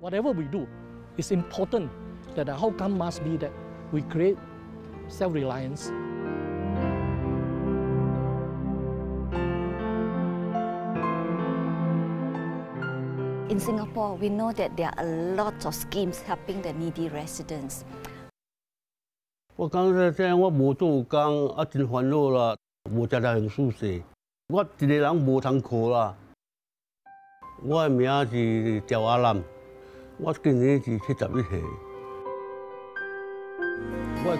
Whatever we do, it's important that the outcome must be that we create self-reliance. In Singapore, we know that there are a lot of schemes helping the needy residents. 我讲说，这我无做工，啊真烦恼啦，无食来很舒适。我一个人无通靠啦。我的名是赵阿南， 我今年是七十一岁。我